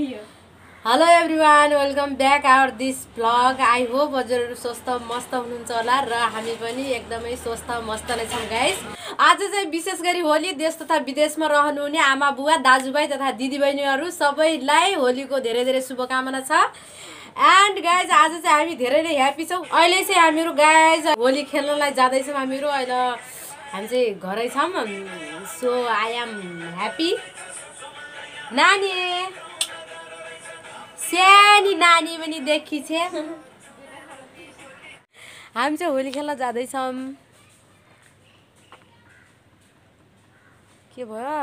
Hello everyone welcome back our this blog I hope हजुरहरू स्वस्थ मस्त हुनुहुन्छ होला र हामी पनि एकदमै स्वस्थ मस्त नै छौँ गाइस आज चाहिँ विशेष गरी होली देश तथा विदेशमा रहनुहुने आमा बुवा दाजुभाइ तथा दिदीबहिनीहरू सबैलाई होलीको धेरै धेरै शुभकामना छ। एन्ड गाइज आज चाहिँ हामी धेरै नै ह्याप्पी छौँ। अहिले चाहिँ हामीहरू गाइज होली खेल्नलाई जाँदैछौँ हामीहरू। अहिले हामी चाहिँ घरै छौँ। सो आई एम ह्याप्पी नानी! सानी नानी पनि देखी छे हामी चाहिँ होली खेल्न जाँदैछौँ। के भयो?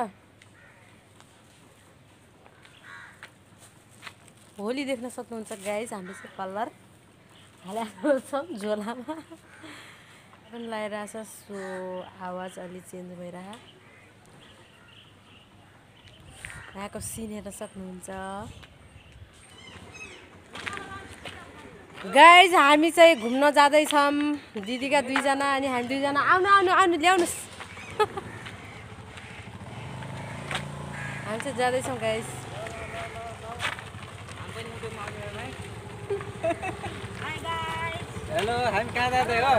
होली देख्न सक्नुहुन्छ गाइस हामीले चाहिँ कलर हालेको छौँ झोलामा। पनि लगाइरहेछ सो आवाज अलि चेन्ज भइरह। यहाँको सिन हेर्न सक्नुहुन्छ। गाइज हामी चाहिँ घुम्न जाँदैछौँ। दिदीका दुईजना अनि हामी दुईजना। आउनु आउनु आउनु ल्याउनुहोस्। हामी चाहिँ जाँदैछौँ गाइज हेलो हामी कहाँ जाँदै हो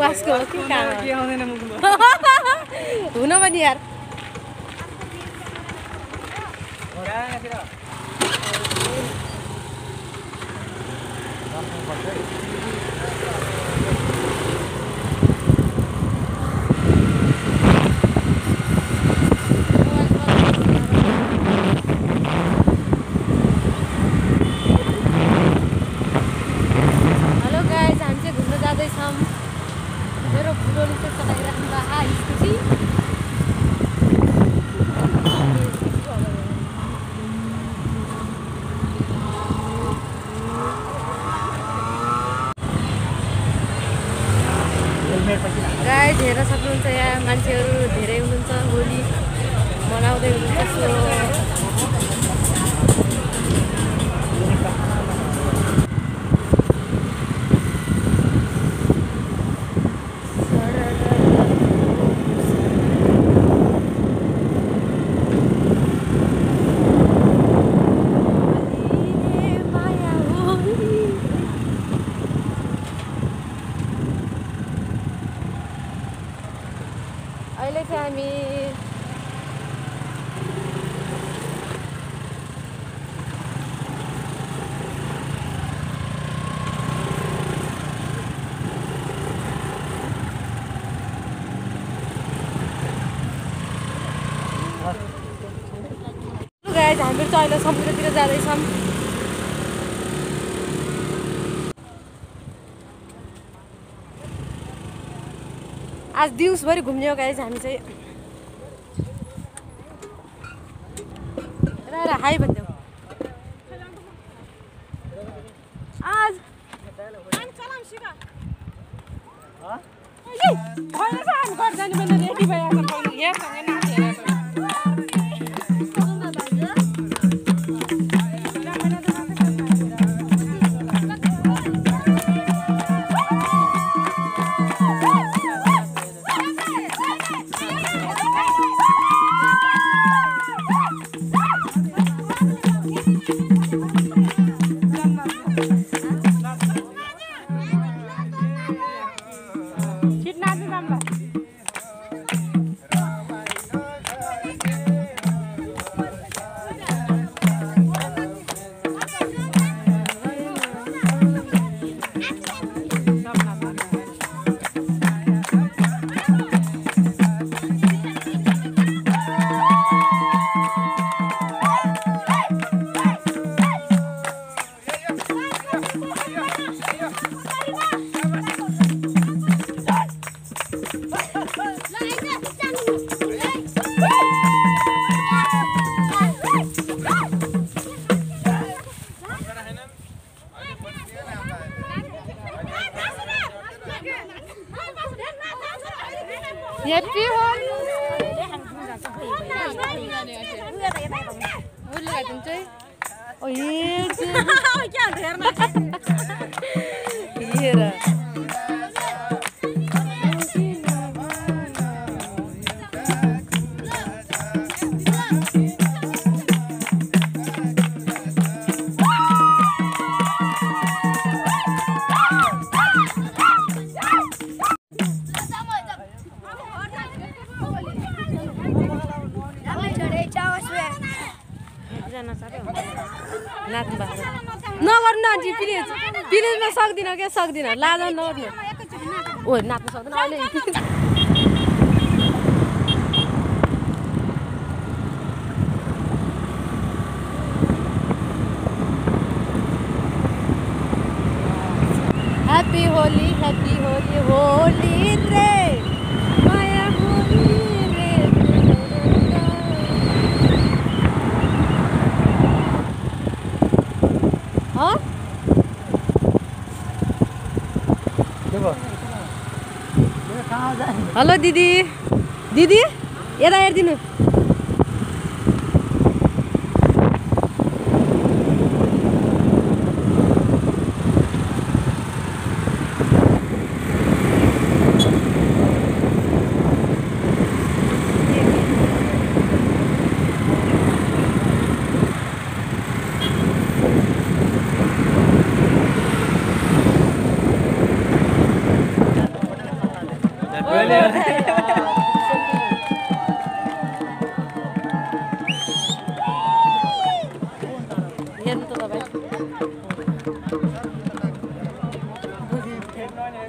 वासको हो कि कहाँ के आउँदैन मुखमा? हुन पनि यार। Vai गाइज हेर्न सक्नुहुन्छ यहाँ मान्छेहरू धेरै हुनुहुन्छ होली मनाउँदै हुनुहुन्छ सो अहिले चाहिँ हामी गाइज हामीहरू चाहिँ अहिले समुद्रतिर जाँदैछौँ आज दिउँसभरि घुम्ने हो गाइज हामी चाहिँ र हाई भनिदेऊ आज number. ह्याप्पी होली चाहिँ ओ हेर नगर्नु आन्टी प्लिज प्लिजमा सक्दिनँ क्या? सक्दिनँ लाज नगर्नु ओ अहिले happy Holi happy Holi Holi hello दिदी। दिदी यता हेरिदिनु।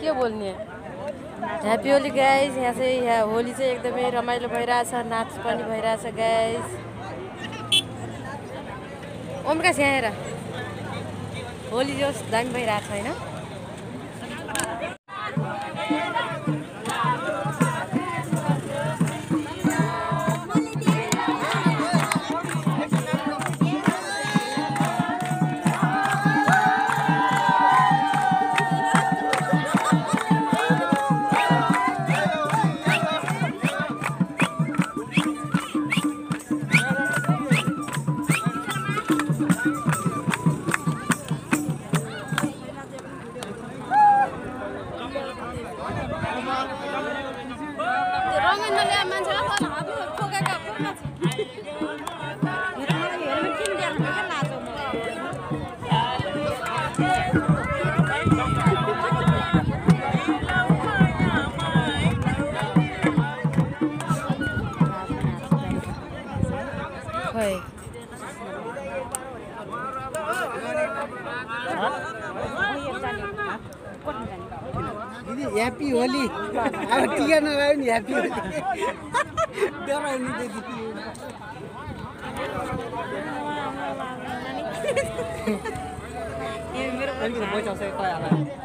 के बोल्ने? ह्याप्पी होली गाइस यहाँ चाहिँ यहाँ होली चाहिँ एकदमै रमाइलो भइरहेछ नाच पनि भइरहेछ गाइस ओमकास यहाँ होली जोस् दामी भइरहेछ होइन? खोइ दिदी ह्याप्पी होली अब टिका नलायो नि ह्याप्पी होली डराउनु अलिकति बचाउँछ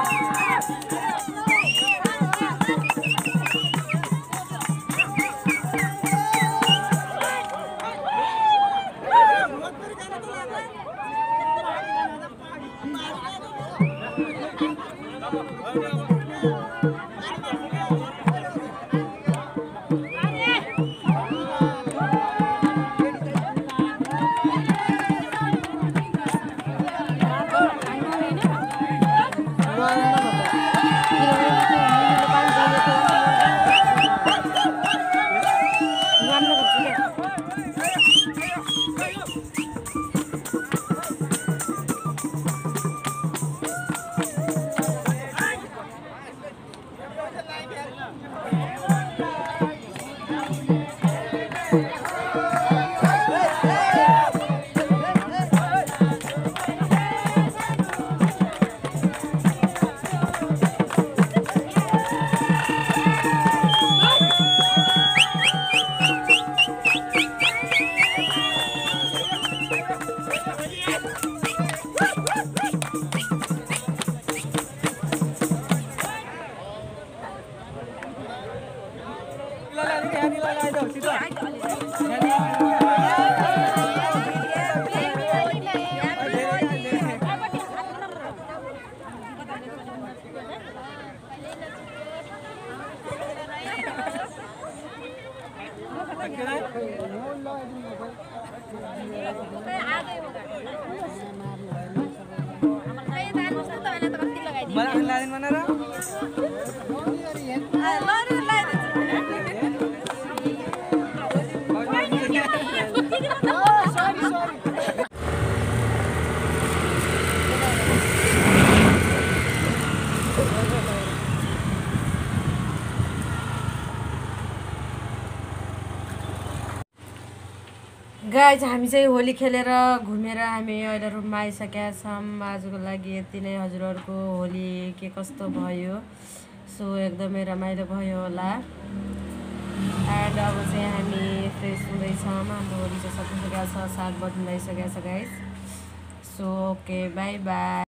¡Vamos! ¡Vamos! ¡Vamos! Thank you. Guys हामी चाहिँ होली खेलेर घुमेर हामी अहिले रुममा आइसकेका छौँ। आजको लागि यति नै। हजुरहरूको होली के कस्तो भयो? सो एकदमै रमाइलो भयो होला। एन्ड अब चाहिँ हामी फ्रेस हुँदैछौँ। हाम्रो होली चाहिँ सकिसकेको छ सात बज्नु लागिसकेको छ guys so okay bye bye